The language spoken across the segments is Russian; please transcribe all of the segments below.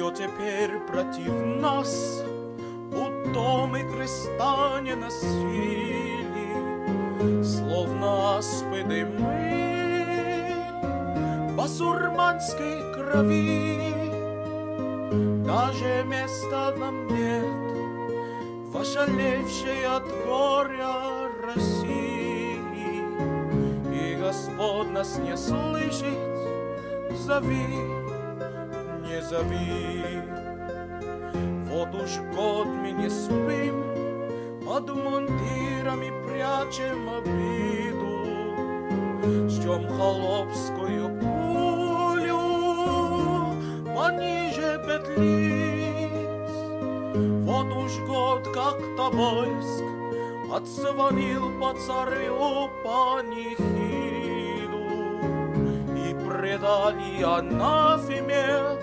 Ее теперь против нас У дома креста не носили, Словно аспиды мы Басурманской крови. Даже места нам нет В ошалевшей от горя России. И Господь нас не слышит Зови не зови. Вот уж год мы не спим, под мундирами прячем обиду, Ждем холопскую пулю пониже петлиц. Вот уж год как Тобольск отзвонил по царю панихиду и предали анафеме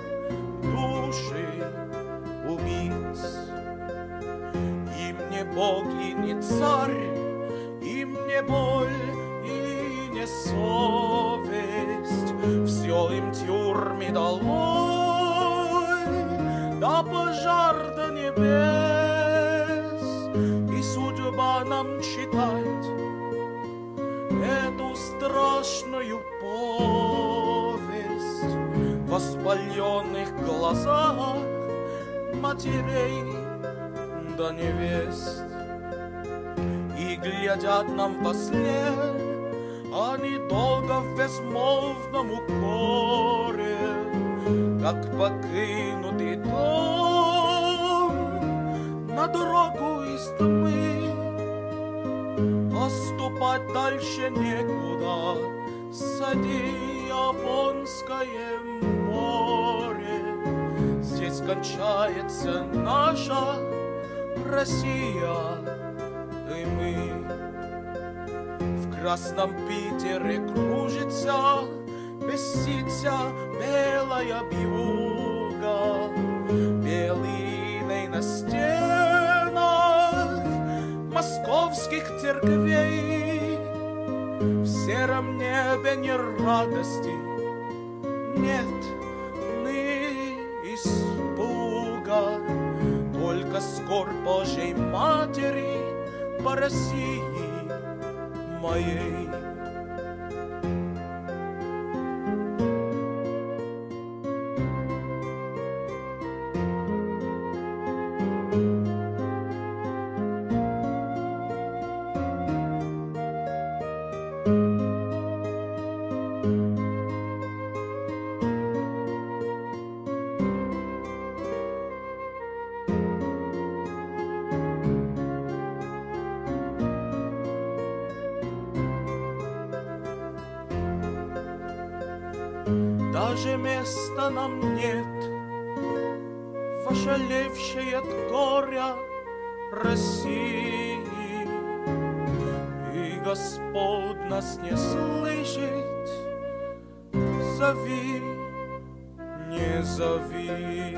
Бог и не царь, им не боль и не совесть, все им тюрьмы долой, да пожар до небес, и судьба нам читать эту страшную повесть. Воспаленных глазах матерей да невест. Глядят нам послед, они долго в безмолвном укоре, как покинутый дом на дорогу из тьмы. Поступать дальше некуда, сади японское море. Здесь кончается наша Россия, красном Питере кружится, бесится белая бьюга, белиной на стенах московских церквей. В сером небе не радости, нет ны испуга, Только скорбь Божьей Матери по России 为。Даже места нам нет. В ошалевшей от горя России. И Господь нас не слышит. Зови, не зови